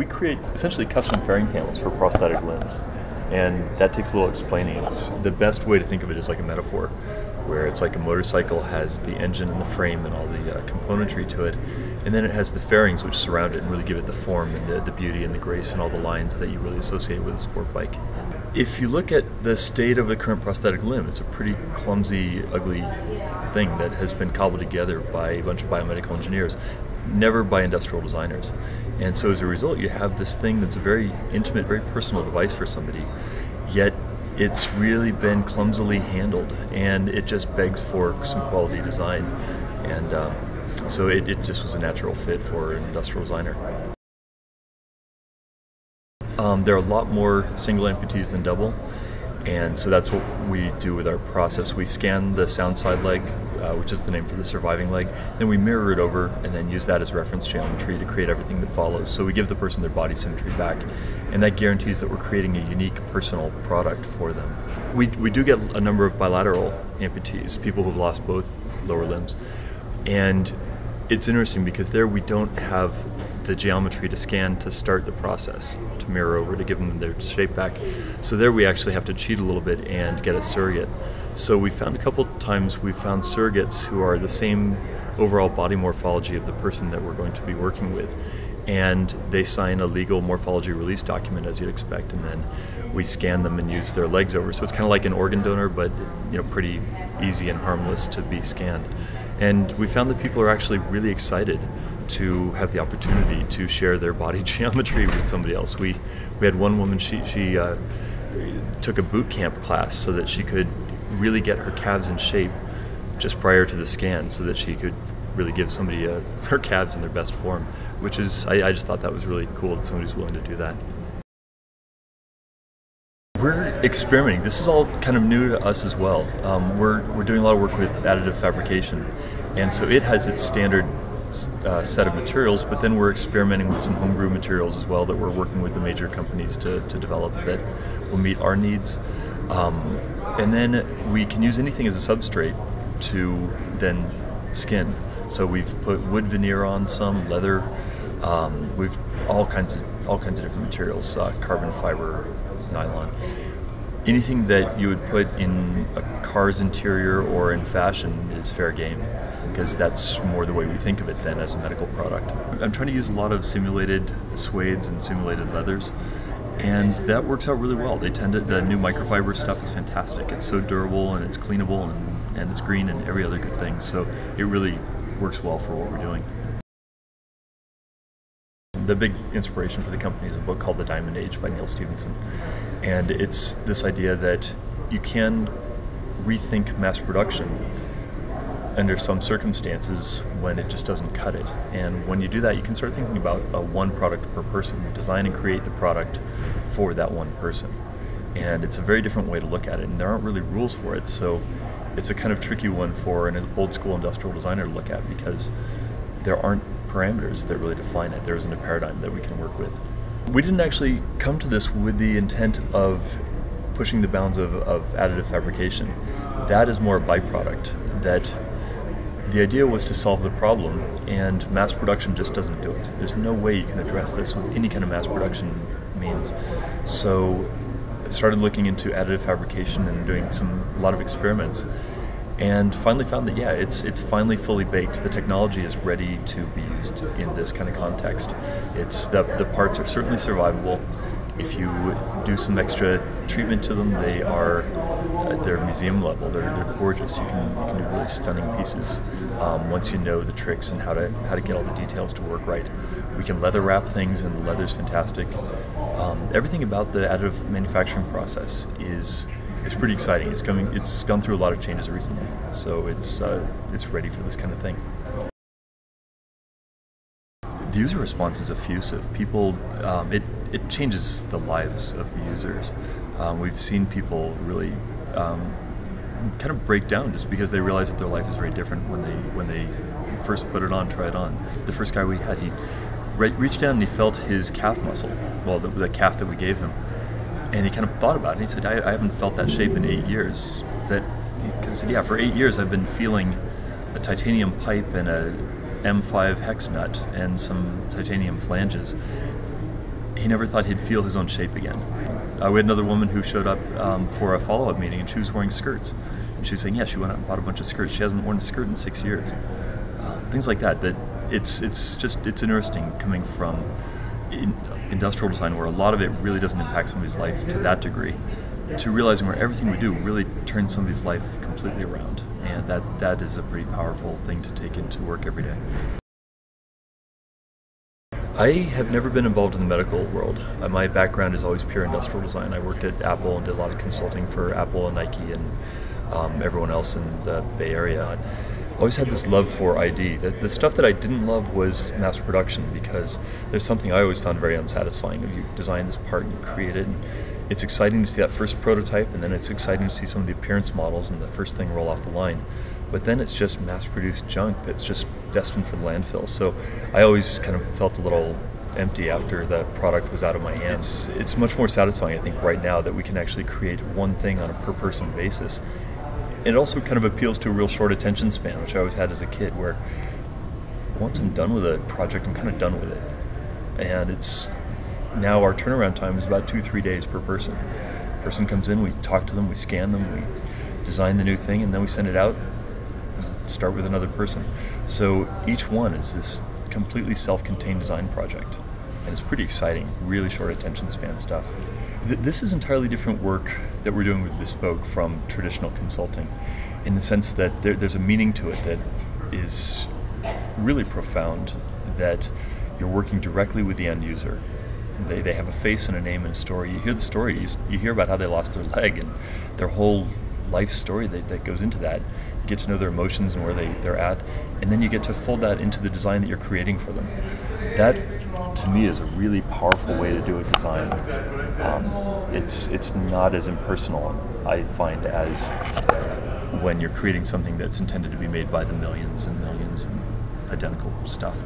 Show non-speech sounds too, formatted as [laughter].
we create essentially custom fairing panels for prosthetic limbs, and that takes a little explaining. It's the best way to think of it is like a metaphor, where it's like a motorcycle has the engine and the frame and all the uh, componentry to it, and then it has the fairings which surround it and really give it the form and the, the beauty and the grace and all the lines that you really associate with a sport bike. If you look at the state of the current prosthetic limb, it's a pretty clumsy, ugly thing that has been cobbled together by a bunch of biomedical engineers, never by industrial designers. And so as a result, you have this thing that's a very intimate, very personal device for somebody, yet it's really been clumsily handled, and it just begs for some quality design. And um, so it, it just was a natural fit for an industrial designer. Um, there are a lot more single amputees than double, and so that's what we do with our process. We scan the sound side leg, uh, which is the name for the surviving leg, then we mirror it over and then use that as reference geometry to create everything that follows. So we give the person their body symmetry back, and that guarantees that we're creating a unique personal product for them. We, we do get a number of bilateral amputees, people who've lost both lower limbs, and it's interesting because there we don't have the geometry to scan to start the process to mirror over to give them their shape back. So there we actually have to cheat a little bit and get a surrogate. So we found a couple times we found surrogates who are the same overall body morphology of the person that we're going to be working with. And they sign a legal morphology release document as you'd expect, and then we scan them and use their legs over. So it's kind of like an organ donor, but you know, pretty easy and harmless to be scanned. And we found that people are actually really excited to have the opportunity to share their body [laughs] geometry with somebody else. We we had one woman she she uh, took a boot camp class so that she could really get her calves in shape just prior to the scan, so that she could really give somebody uh, [laughs] her calves in their best form. Which is I, I just thought that was really cool that somebody's willing to do that. We're experimenting. This is all kind of new to us as well. Um, we're, we're doing a lot of work with additive fabrication, and so it has its standard uh, set of materials, but then we're experimenting with some homebrew materials as well that we're working with the major companies to, to develop that will meet our needs. Um, and then we can use anything as a substrate to then skin. So we've put wood veneer on some, leather, um, we've all kinds of all kinds of different materials, uh, carbon fiber, nylon. Anything that you would put in a car's interior or in fashion is fair game because that's more the way we think of it than as a medical product. I'm trying to use a lot of simulated suedes and simulated leathers and that works out really well. They tend to, the new microfiber stuff is fantastic. It's so durable and it's cleanable and, and it's green and every other good thing. So it really works well for what we're doing. The big inspiration for the company is a book called The Diamond Age by Neal Stephenson. And it's this idea that you can rethink mass production under some circumstances when it just doesn't cut it. And when you do that, you can start thinking about a one product per person, You design and create the product for that one person. And it's a very different way to look at it, and there aren't really rules for it. So it's a kind of tricky one for an old school industrial designer to look at because there aren't parameters that really define it. There isn't a paradigm that we can work with. We didn't actually come to this with the intent of pushing the bounds of, of additive fabrication. That is more a byproduct that the idea was to solve the problem, and mass production just doesn't do it. There's no way you can address this with any kind of mass production means. So I started looking into additive fabrication and doing some a lot of experiments and finally found that yeah it's it's finally fully baked the technology is ready to be used in this kind of context it's the, the parts are certainly survivable if you do some extra treatment to them they are at their museum level. They're, they're gorgeous. You can, you can do really stunning pieces um, once you know the tricks and how to how to get all the details to work right. We can leather wrap things, and the leather's fantastic. Um, everything about the additive manufacturing process is is pretty exciting. It's coming. It's gone through a lot of changes recently, so it's uh, it's ready for this kind of thing. The user response is effusive. People, um, it it changes the lives of the users. Um, we've seen people really um, kind of break down just because they realize that their life is very different when they when they first put it on, try it on. The first guy we had, he re- reached down and he felt his calf muscle, well, the, the, calf that we gave him, and he kind of thought about it. And he said, I, I haven't felt that shape in eight years." That he kind of said, "Yeah, for eight years I've been feeling a titanium pipe and a M5 hex nut and some titanium flanges." he never thought he'd feel his own shape again. Uh, we had another woman who showed up um, for a follow up meeting and she was wearing skirts. And she was saying, yeah, she went out and bought a bunch of skirts. She hasn't worn a skirt in six years. Uh, things like that. That it's it's just it's interesting coming from in, industrial design where a lot of it really doesn't impact somebody's life to that degree, to realizing where everything we do really turns somebody's life completely around, and that that is a pretty powerful thing to take into work every day. I have never been involved in the medical world. Uh, my background is always pure industrial design. I worked at Apple and did a lot of consulting for Apple and Nike and um, everyone else in the Bay Area. I always had this love for ID. The, the, stuff that I didn't love was mass production because there's something I always found very unsatisfying. You design this part and you create it, and it's exciting to see that first prototype, and then it's exciting to see some of the appearance models and the first thing roll off the line. But then it's just mass produced junk that's just destined for the landfill. So I always kind of felt a little empty after the product was out of my hands. It's, it's much more satisfying, I think, right now that we can actually create one thing on a per person basis. It also kind of appeals to a real short attention span, which I always had as a kid, where once I'm done with a project, I'm kind of done with it. And it's now our turnaround time is about two, three days per person. Person comes in, we talk to them, we scan them, we design the new thing, and then we send it out start with another person. So each one is this completely self-contained design project, and it's pretty exciting. Really short attention span stuff. Th- this is entirely different work that we're doing with Bespoke from traditional consulting, in the sense that there, there's a meaning to it that is really profound. That you're working directly with the end user. They, they have a face and a name and a story. You hear the story, you, you hear about how they lost their leg and their whole life story that, that goes into that. You get to know their emotions and where they, they're at, and then you get to fold that into the design that you're creating for them. That, to me, is a really powerful way to do a design. Um, it's, it's not as impersonal, I find, as when you're creating something that's intended to be made by the millions and millions and identical stuff.